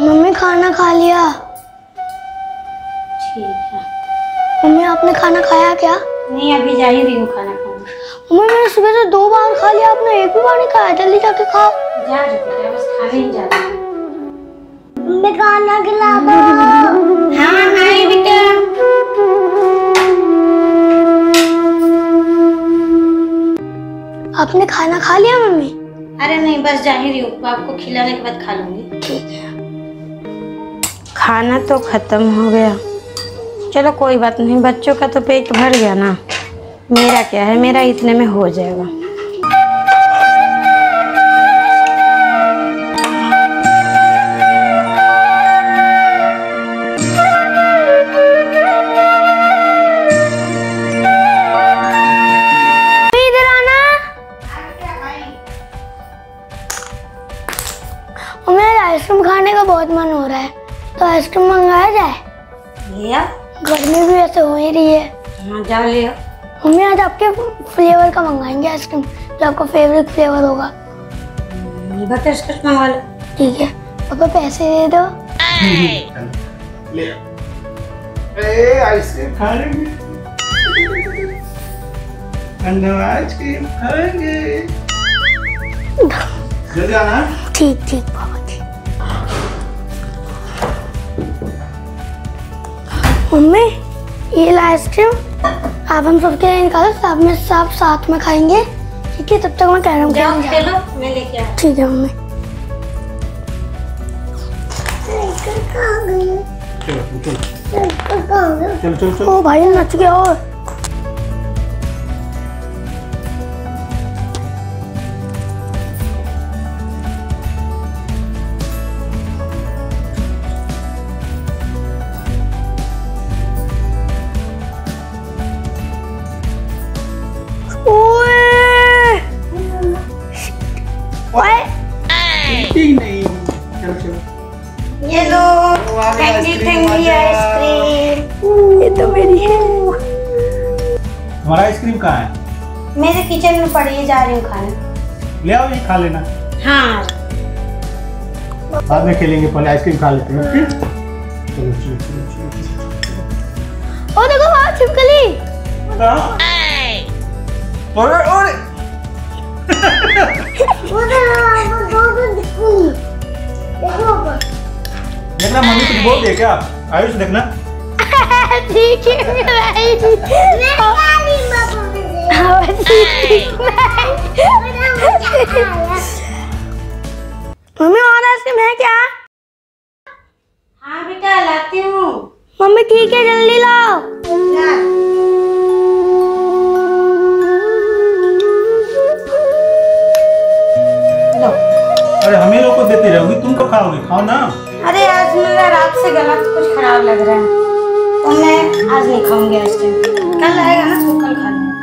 Mummy खाना खा लिया। ठीक है मम्मी आपने खाना खाया क्या? नहीं अभी जा ही रही हूँ खाना खाने। मम्मी मैंने सुबह से दो बार खा लिया आपने एक भी बार नहीं खाया जल्दी जाके खाओ जा बस खाने ही जा मम्मी खाना खिला दो हाँ बेटा। आपने खाना खा लिया मम्मी? अरे नहीं बस जा ही रही हूँ। आपको खिलाने के बाद खा लूँगी। ठीक है। खाना तो खत्म हो गया। चलो कोई बात नहीं बच्चों का तो पेट भर गया ना। मेरा क्या है? मेरा इतने में हो जाएगा। बहुत मन हो रहा है। तो आइसक्रीम मंगाया जाए? लिया गर्मी भी ऐसे हो ही रही है। हाँ जाओ लिया मम्मी आज आपके फ्लेवर का मंगाएँगे आइसक्रीम? जो आपका फेवरेट फ्लेवर होगा। लो। ठीक है। पापा पैसे दे दो। आइसक्रीम खाएँगे। ठीक ठीक। मम्मी ये ला आइसक्रीम आप हम सबके लिए निकालो सब में सब साथ में खाएँगे। ठीक है तब तक मैं कह रहा मैं लेके हूँ। ठीक है मम्मी। चलो चलो चलो चलो ओ भाई नच गया और। आइसक्रीम, ये तो मेरी है। हमारा आइसक्रीम कहाँ है? मेरे किचन में पड़ी है जा रही हूँ खाने। ले आओ ये खा लेना। हाँ। बाद में खेलेंगे पहले आइसक्रीम खा लेते हैं। ठीक चलो चलो चलो चलो चलो। ओ देखो वहाँ छिपकली? अरे अरे देखना मम्मी कुछ बोल दे क्या? आयुष देखना। ठीक है भाई। मम्मी और आइसक्रीम है क्या? हाँ बेटा लाती हूँ। मम्मी ठीक है जल्दी लाओ। अरे हमें लोग को देती रहोगी तुम कब खाओगे? खाओ ना। अरे आज मेरा रात से गला कुछ खराब लग रहा है। तो मैं आज नहीं खाऊँगी आइसक्रीम कल आएगा ना तो कल खा लूँगी।